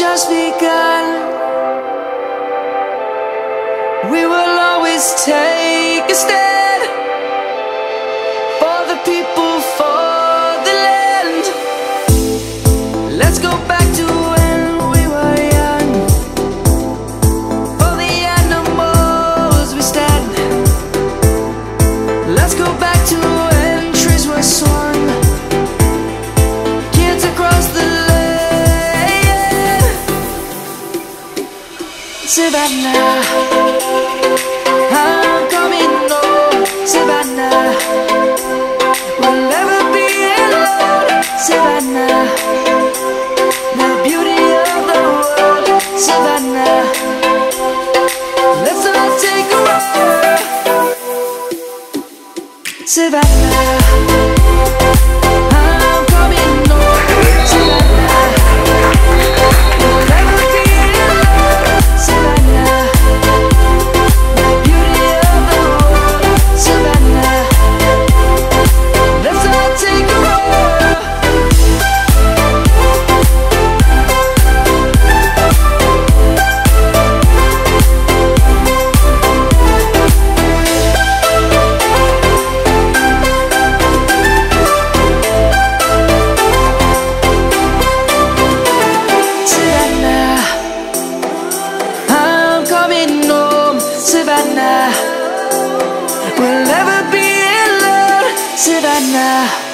just begun. We will always take. survive Will ever be in Should I?